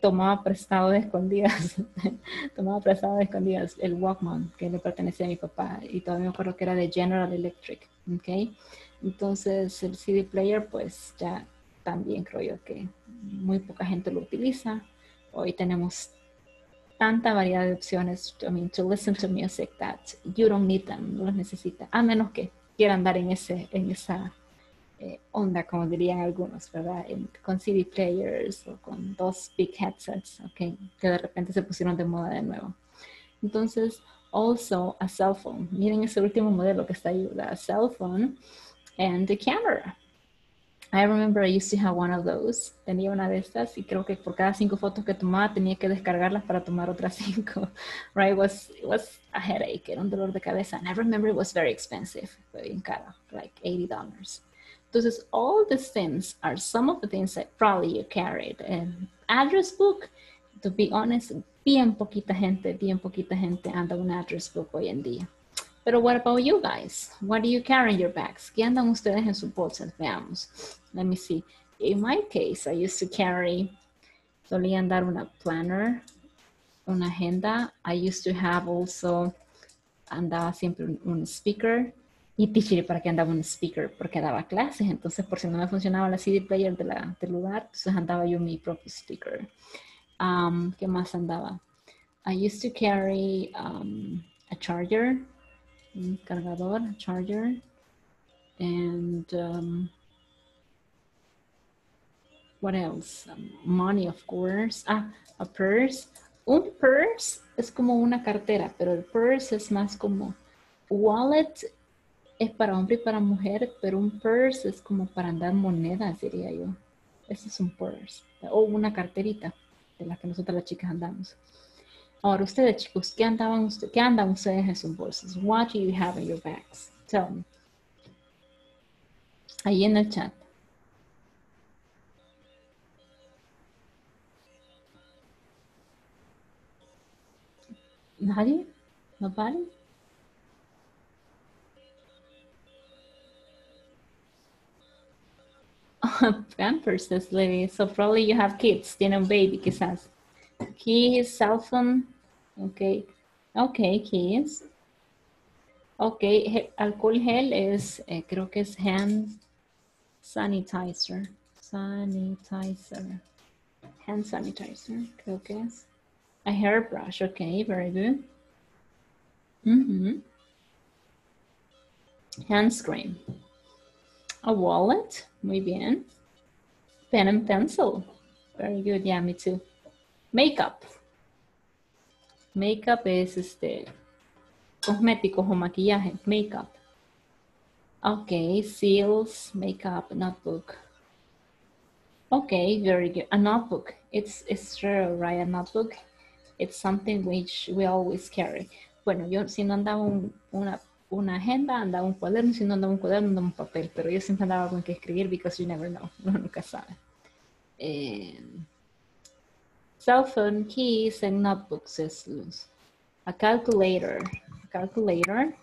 tomaba prestado de escondidas, tomaba prestado de escondidas el Walkman que le pertenecía a mi papá y todavía me acuerdo que era de General Electric, ¿ok? Entonces el CD player pues ya también creo yo que muy poca gente lo utiliza. Hoy tenemos tanta variedad de opciones, I mean, to listen to music that you don't need them, no los necesita, a menos que quieran andar en, ese, en esa eh, onda, como dirían algunos, ¿verdad? Con CD players o con dos big headsets, ¿ok? Que de repente se pusieron de moda de nuevo. Entonces, also a cell phone. Miren ese último modelo que está ahí. A cell phone and the camera. I remember I used to have one of those. Tenía una de estas y creo que por cada cinco fotos que tomaba tenía que descargarlas para tomar otras cinco. Right? It was, it was a headache. Era un dolor de cabeza. And I remember it was very expensive. Fue bien caro. Like $80. Entonces, all these things are some of the things that probably you carried. An address book, to be honest, bien poquita gente, bien poquita gente anda un address book hoy en día. Pero what about you guys? What do you carry in your bags? ¿Qué andan ustedes en sus bolsas? Veamos. Let me see. In my case, I used to carry, solía andar una planner, una agenda. I used to have also, andaba siempre un, speaker Y teacher, ¿para qué andaba un speaker? Porque daba clases, entonces por si no me funcionaba la CD player de la, del lugar, entonces andaba yo mi propio speaker. Um, ¿Qué más andaba? I used to carry um, a charger, cargador, a charger, and um, what else? Um, money, of course. Ah, a purse. Un purse es como una cartera, pero el purse es más como wallet es para hombre y para mujer, pero un purse es como para andar monedas, diría yo. Ese es un purse. O una carterita de la que nosotras las chicas andamos. Ahora, ustedes chicos, ¿qué, andaban ¿qué andan ustedes en sus bolsas? What do you have in your bags? Tell me. Ahí en el chat. ¿Nadie? ¿Nobody? Pampers, says Lily. So probably you have kids, you know, baby quizás. Keys, cell phone. Ok. Ok, keys. Ok, alcohol gel es, eh, creo que es hand sanitizer. Sanitizer. Hand sanitizer, creo que es. A hairbrush, ok, very good. Mm -hmm. Hand cream. A wallet, muy bien. Pen and pencil, very good, yeah, me too. Makeup. Makeup es este, cosméticos o maquillaje, makeup. Okay, seals, makeup, notebook. Okay, very good. A notebook. It's it's rare, right? A notebook. It's something which we always carry. Bueno, yo si no andaba un, una, una agenda, andaba un cuaderno, si no andaba un cuaderno, andaba un papel, pero yo siempre andaba con que escribir because you never know, uno nunca sabe. Um, cell phone, keys, and notebooks es luz. A calculator, a calculator.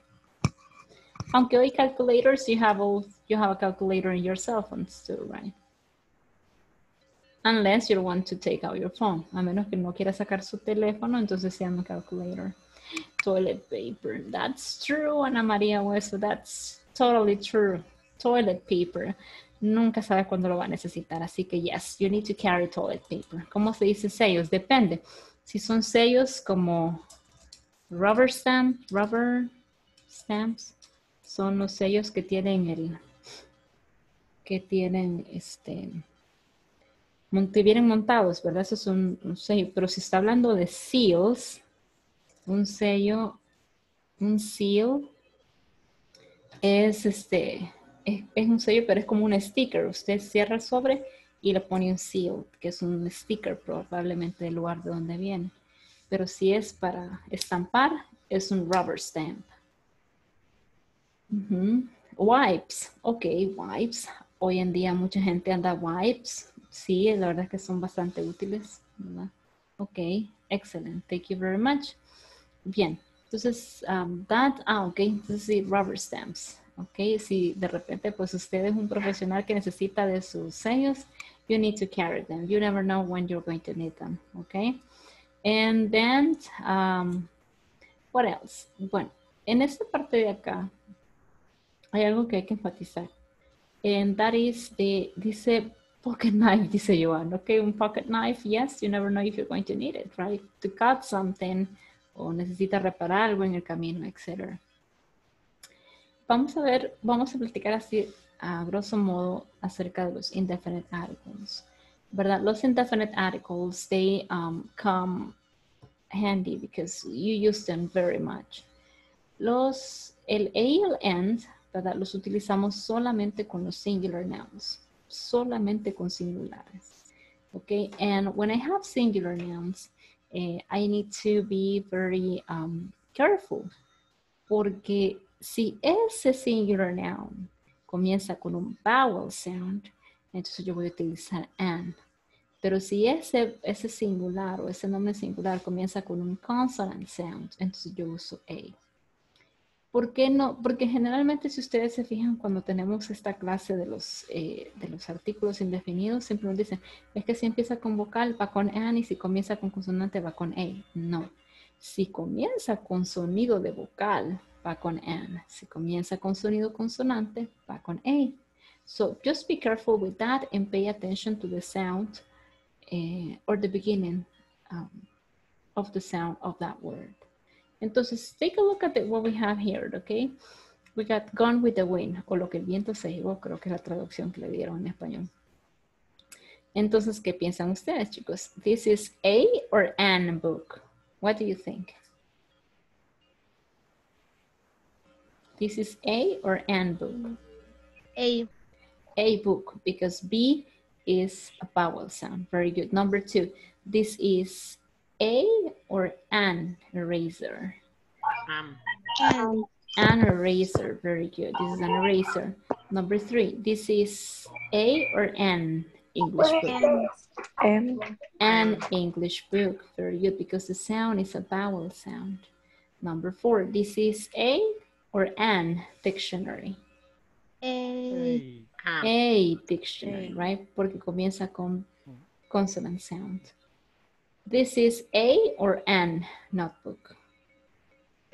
Aunque hoy calculators, you have all, you have a calculator in your cell phones too, right? Unless you want to take out your phone. A menos que no quiera sacar su teléfono, entonces se llama calculator. Toilet paper. That's true, Ana María Hueso. That's totally true. Toilet paper. Nunca sabe cuándo lo va a necesitar. Así que yes, you need to carry toilet paper. ¿Cómo se dice sellos? Depende. Si son sellos como rubber stamp, rubber stamps, son los sellos que tienen el, que tienen este, que vienen montados, ¿verdad? Eso es un, sello. Pero si está hablando de seals, un sello, un seal es este, es, un sello, pero es como un sticker. Usted cierra el sobre y le pone un seal, que es un sticker probablemente del lugar de donde viene. Pero si es para estampar, es un rubber stamp. Wipes, ok, wipes. Hoy en día mucha gente anda wipes. Sí, la verdad es que son bastante útiles, ¿verdad? Ok, excelente. Thank you very much. Bien, entonces, um, that, ah, ok, entonces sí, rubber stamps. Ok, si de repente pues usted es un profesional que necesita de sus sellos, you need to carry them. You never know when you're going to need them, ok? And then, um, what else? Bueno, en esta parte de acá hay algo que hay que enfatizar. And that is the, dice pocket knife, dice Joan. Okay, un pocket knife, yes, you never know if you're going to need it, right? To cut something o necesita reparar algo en el camino, etc. Vamos a ver, vamos a platicar así a grosso modo acerca de los indefinite articles. ¿Verdad? Los indefinite articles, they um, come handy because you use them very much. Los, el a y el and, ¿verdad? Los utilizamos solamente con los singular nouns, solamente con singulares. Okay, and when I have singular nouns, eh, I need to be very um, careful porque si ese singular noun comienza con un vowel sound, entonces yo voy a utilizar an. Pero si ese, ese singular o ese nombre singular comienza con un consonant sound, entonces yo uso a. ¿Por qué no? Porque generalmente si ustedes se fijan cuando tenemos esta clase de los, eh, de los artículos indefinidos, siempre nos dicen, es que si empieza con vocal va con an y si comienza con consonante va con a. No. Si comienza con sonido de vocal, va con N. Si comienza con sonido consonante, va con A. So just be careful with that and pay attention to the sound uh, or the beginning um, of the sound of that word. Entonces, take a look at the, what we have here, okay? We got gone with the wind, o lo que el viento se llevó, creo que es la traducción que le dieron en español. Entonces, ¿qué piensan ustedes, chicos? This is a or an book? What do you think? This is a or an book? A. A book, because B is a vowel sound. Very good. Number two, this is a or an eraser? Am. An. An eraser. Very good. This is an eraser. Number three, this is a or an English book? Em, An English book. Very good, because the sound is a vowel sound. Number four, this is a or an dictionary? A. Am. A dictionary, right? Porque comienza con mm. consonant sound. This is a or an notebook?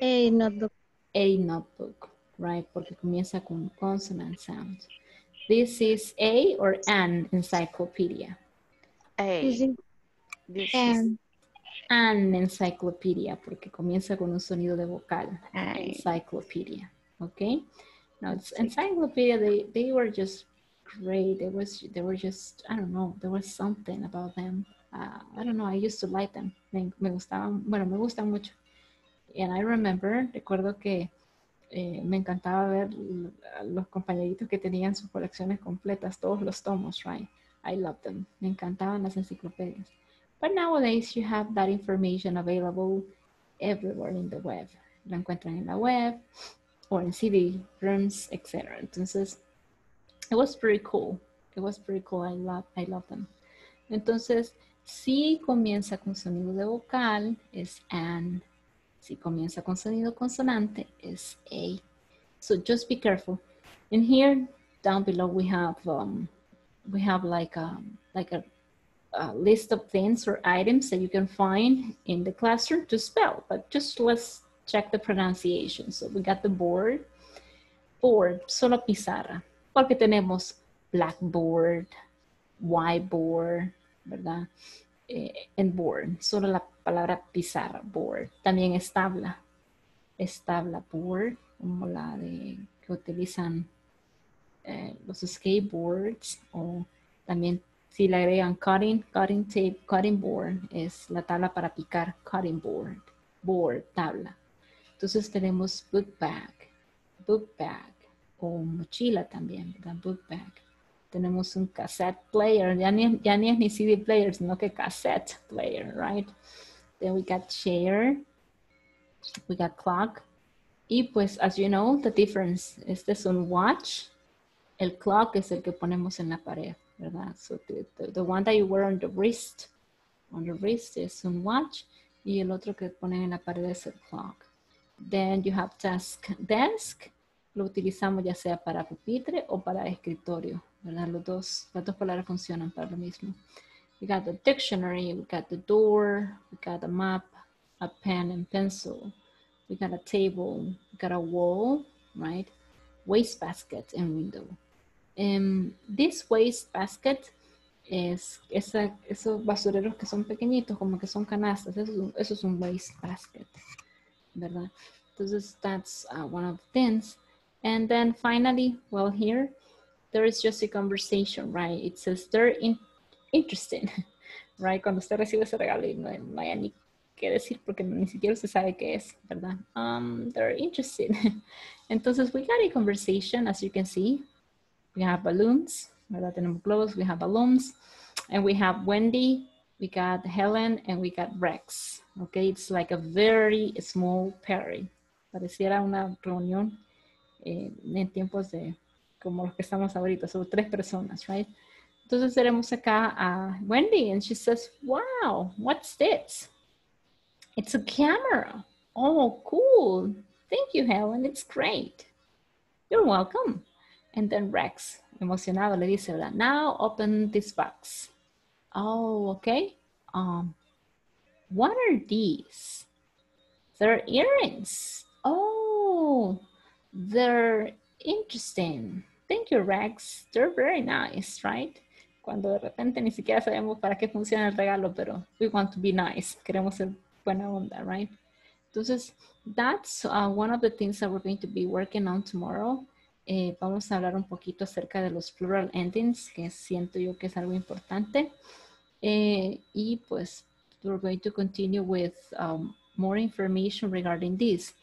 A notebook. A notebook, right? Porque comienza con consonant sound. This is a or an encyclopedia? This A. is This is an. An encyclopedia, porque comienza con un sonido de vocal. Ay. Encyclopedia, okay? Now, it's encyclopedia, they, they were just great. There was, they were just, I don't know, there was something about them. Uh, I don't know, I used to like them. Me, me gustaban, bueno, me gustan mucho. And I remember, recuerdo que eh, me encantaba ver los compañeritos que tenían sus colecciones completas, todos los tomos, right? I love them. Me encantaban las enciclopedias. But nowadays you have that information available everywhere in the web. Lo encuentran en la web or in CD rooms, etc. Entonces, it was pretty cool. It was pretty cool. I love, I love them. Entonces, si comienza con sonido de vocal, es an. Si comienza con sonido consonante, es a. So just be careful. In here, down below, we have um, we have like a like a, a list of things or items that you can find in the classroom to spell. But just let's check the pronunciation. So we got the board, board, solo pizarra, porque tenemos blackboard, whiteboard, ¿verdad? Eh, and board, solo la palabra pizarra, board. También es tabla, es tabla board, como la de que utilizan eh, los skateboards o también si le agregan cutting, cutting tape, cutting board, es la tabla para picar, cutting board, board, tabla. Entonces tenemos book bag, book bag o mochila también, ¿verdad? Book bag. Tenemos un cassette player, ya ni, ya ni es ni CD player, sino que cassette player, right? Then we got chair, we got clock. Y pues, as you know, the difference, este es un watch, el clock es el que ponemos en la pared, ¿verdad? So the, the, the one that you wear on the wrist, on the wrist is un watch y el otro que ponen en la pared es el clock. Then you have desk. Desk lo utilizamos ya sea para pupitre o para escritorio, ¿verdad? Los dos, las dos palabras funcionan para lo mismo. We got the dictionary, we got the door, we got a map, a pen and pencil, we got a table, we got a wall, right? Waste basket and window. Um, this waste basket es esa, esos basureros que son pequeñitos, como que son canastas, eso eso es un waste basket, ¿verdad? Entonces, that's uh, one of the things. And then finally, well, here, there is just a conversation, right? It says they're in- interesting, right? Cuando usted recibe ese regalo y no, no hay ni qué decir porque ni siquiera usted sabe qué es, ¿verdad? Um, they're interested. Entonces, we got a conversation, as you can see. We have balloons, ¿verdad? Tenemos globos, we have balloons. And we have Wendy, we got Helen, and we got Rex. Okay, it's like a very small party. Pareciera una reunión eh, en tiempos de como los que estamos ahorita, solo tres personas, right? Entonces tenemos acá a Wendy, and she says, wow, what's this? It's a camera. Oh, cool. Thank you, Helen. It's great. You're welcome. And then Rex, emocionado, le dice, ¿verdad? Now open this box. Oh, okay. Um, what are these? They're earrings. Oh, they're interesting. Thank you, Rex. They're very nice, right? Cuando de repente ni siquiera sabemos para qué funciona el regalo, pero we want to be nice. Queremos ser buena onda, right? Entonces, that's uh, one of the things that we're going to be working on tomorrow. Eh, vamos a hablar un poquito acerca de los plural endings, que siento yo que es algo importante. Eh, y pues, we're going to continue with um, more information regarding this.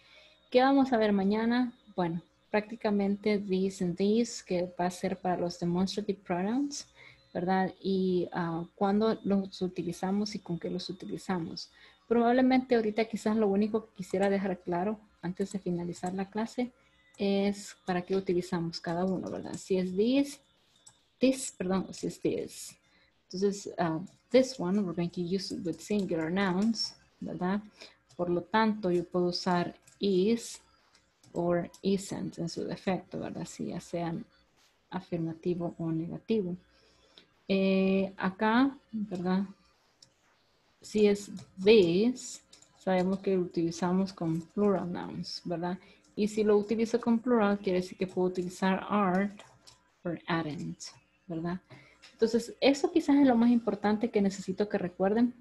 ¿Qué vamos a ver mañana? Bueno, prácticamente this and this, que va a ser para los demonstrative pronouns, ¿verdad? Y uh, cuándo los utilizamos y con qué los utilizamos. Probablemente ahorita quizás lo único que quisiera dejar claro antes de finalizar la clase es para qué utilizamos cada uno, ¿verdad? Si es this, this, perdón, si es this. Entonces, uh, this one, we're going to use it with singular nouns, ¿verdad? Por lo tanto, yo puedo usar is or isn't en su defecto, ¿verdad? Si ya sean afirmativo o negativo. Eh, acá, ¿verdad? Si es this, sabemos que lo utilizamos con plural nouns, ¿verdad? Y si lo utilizo con plural, quiere decir que puedo utilizar art o aren't, ¿verdad? Entonces, eso quizás es lo más importante que necesito que recuerden,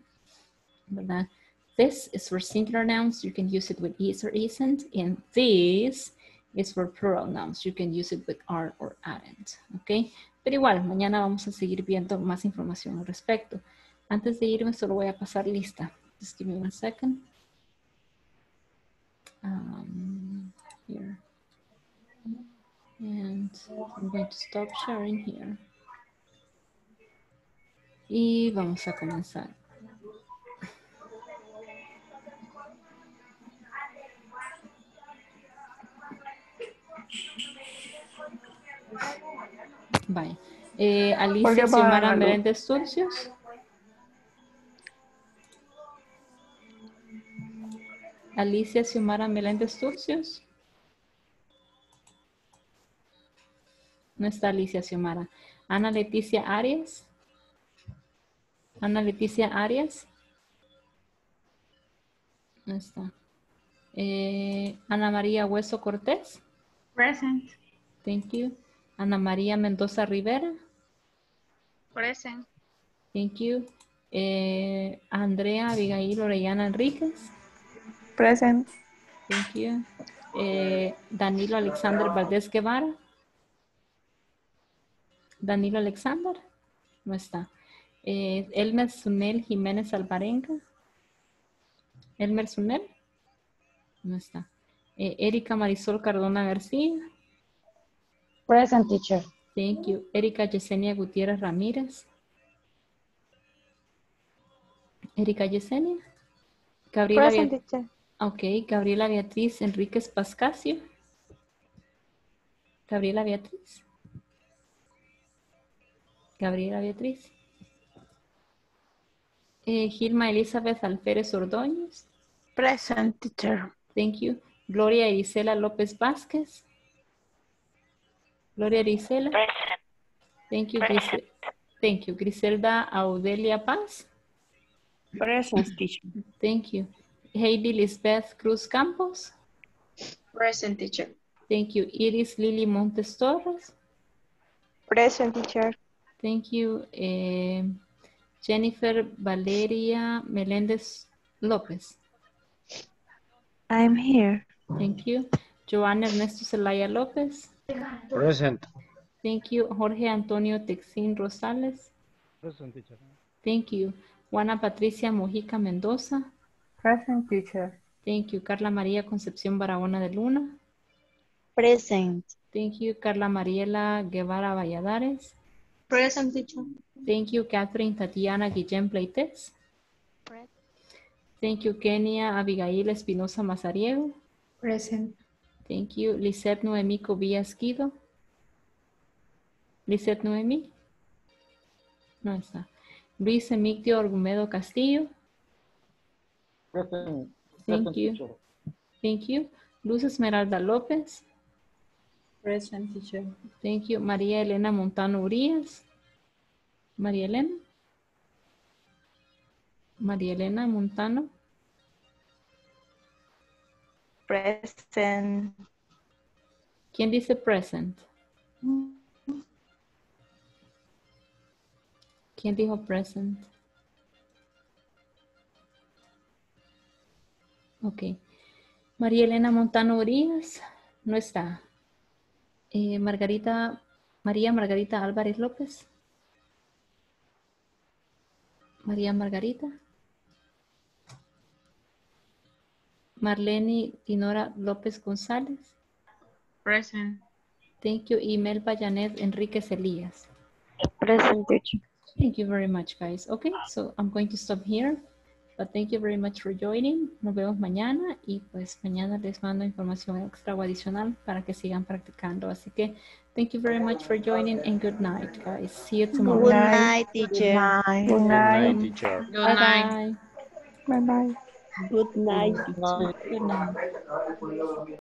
¿verdad? This is for singular nouns. You can use it with is or isn't. And this is for plural nouns. You can use it with are or aren't. ¿Ok? Pero igual, mañana vamos a seguir viendo más información al respecto. Antes de irme, solo voy a pasar lista. Just give me one second. Um, here. And I'm going to stop sharing here. Y vamos a comenzar. Vaya. Eh, Alicia Xiomara. Meléndez Turcios. Alicia Xiomara Meléndez Turcios. No está Alicia Xiomara. Ana Leticia Arias. Ana Leticia Arias. No está. Eh, Ana María Hueso Cortés. Present. Thank you. Ana María Mendoza Rivera. Present. Thank you. Eh, Andrea Abigail Orellana Enríquez. Present. Thank you. Eh, Danilo Alexander Valdés Guevara. Danilo Alexander. No está. Eh, Elmer Sunel Jiménez Alvarenga. Elmer Sunel. No está. Eh, Erika Marisol Cardona García. Present teacher. Thank you. Erika Yesenia Gutiérrez Ramírez. Erika Yesenia. Gabriela, Present teacher. ok. Gabriela Beatriz Enríquez Pascasio. Gabriela Beatriz. Gabriela Beatriz. Eh, Gilma Elizabeth Alférez Ordóñez. Present teacher. Thank you. Gloria Isela López Vázquez. Gloria Isela. Thank you, Grisel- Thank you. Griselda Audelia Paz. Present teacher. Thank you. Heidi Lisbeth Cruz Campos. Present teacher. Thank you. Iris Lili Montes Torres. Present teacher. Thank you. Eh, Jennifer Valeria Meléndez López. I'm here. Thank you. Joana Ernesto Zelaya López. Present. Thank you. Jorge Antonio Texín Rosales. Present teacher. Thank you. Juana Patricia Mojica Mendoza. Present teacher. Thank you. Carla María Concepción Barahona de Luna. Present. Thank you. Carla Mariela Guevara Valladares. Present teacher. Thank you. Catherine Tatiana Guillén Pleites. Thank you. Kenia Abigail Espinosa Mazariego. Present. Thank you. Lisette Noemí Cobillas Guido. Lisette Noemí. No está. Luis Emigdio Argumedo Castillo. Present. Thank present you. teacher. Thank you. Luz Esmeralda López. Present teacher. Thank you. María Elena Montano Urias. María Elena. María Elena Montano. Present. ¿Quién dice present? ¿Quién dijo present? Ok. María Elena Montano Urias no está. Eh, Margarita, María Margarita Álvarez López. María Margarita. Marlene Dinora López González. Present. Thank you. Email Bayanet Enriquez Elías. Present. Thank you very much, guys. Okay, so I'm going to stop here. But thank you very much for joining. Nos vemos mañana y pues mañana les mando información extra o adicional para que sigan practicando. Así que thank you very much for joining and good night, guys. See you tomorrow. Good night, teacher. Bye. Good night, teacher. Good Bye night. bye. Bye bye. Good night. Good night.